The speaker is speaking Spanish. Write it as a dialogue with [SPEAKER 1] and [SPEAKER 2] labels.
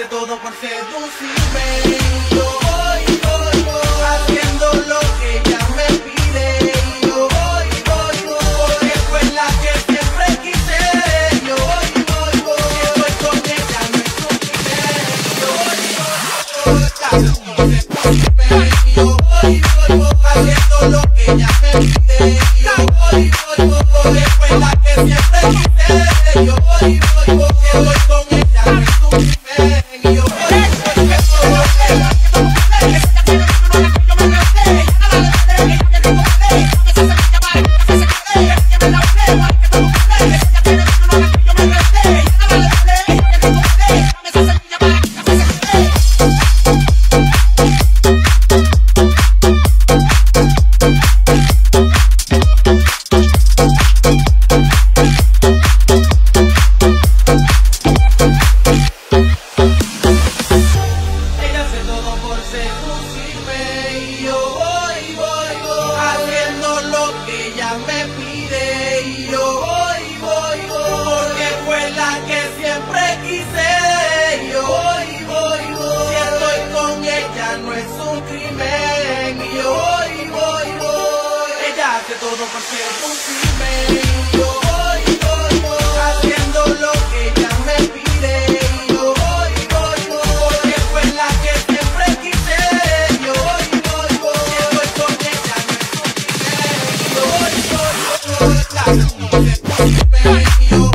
[SPEAKER 1] hace todo por seducirme. Yo voy, voy, voy, haciendo lo que ella me pide. Yo voy, voy, voy, porque fue la que siempre quise. Yo voy, voy, voy, si estoy con ella no crimen. Y yo voy, voy, voy, hace todo por seducirme. Y yo voy, voy, voy, todo por seducirme y yo voy, voy, voy haciendo lo que ella me pide y yo voy, voy, voy porque fue la que siempre quise y yo voy, voy, voy si estoy con ella no es un crimen y yo voy, voy, voy ella hace todo por seducirme y you.